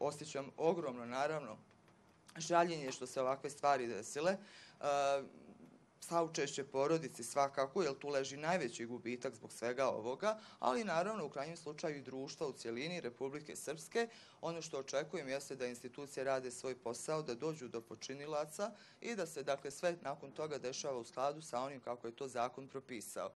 osjećam ogromno, naravno, žaljenje što se ovakve stvari desile. e, saučešće porodici svakako, jer tu leži najveći gubitak zbog svega ovoga, ali naravno u krajnjem slučaju i društva u cijelini Republike Srpske. Ono što očekujem jeste da institucije rade svoj posao, da dođu do počinilaca i da se dakle sve nakon toga dešava u skladu sa onim kako je to zakon propisao.